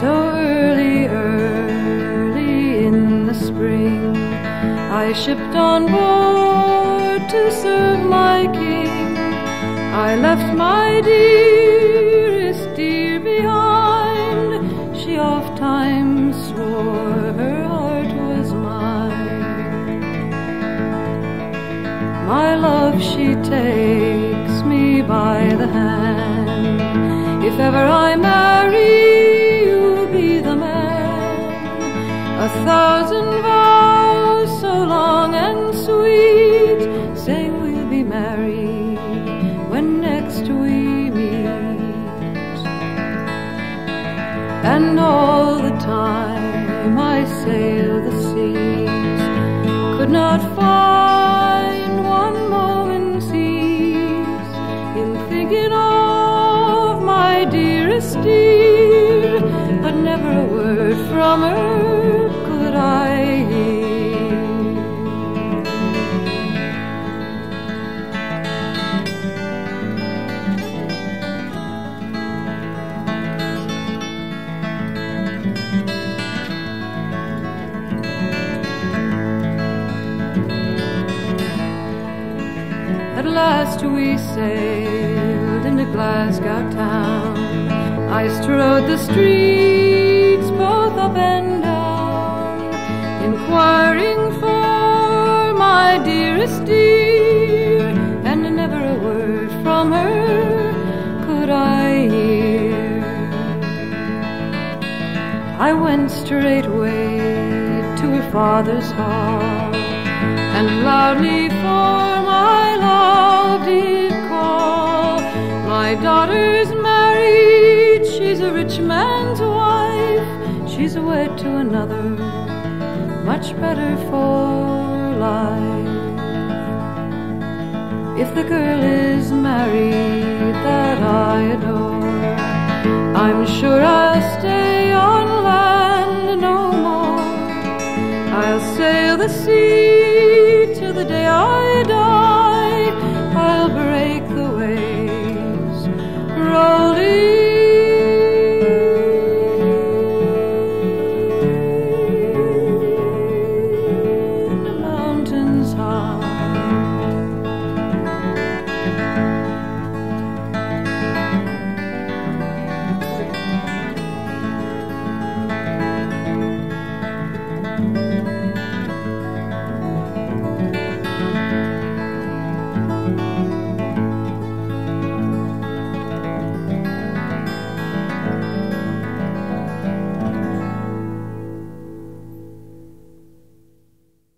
So early, early in the spring, I shipped on board to serve my king. I left my dearest dear behind. She oft times swore her heart was mine. My love, she takes me by the hand. If ever I marry, time I sail the seas, could not find one moment's ease in thinking of my dearest dear, last we sailed into Glasgow town. I strode the streets both up and down, inquiring for my dearest dear, and never a word from her could I hear. I went straightway to her father's hall and loudly for my love did call. My daughter's married, she's a rich man's wife, she's wed to another, much better for life. If the girl is married that I adore, I'm sure I'll stay on land no more. I'll sail the sea the day I die.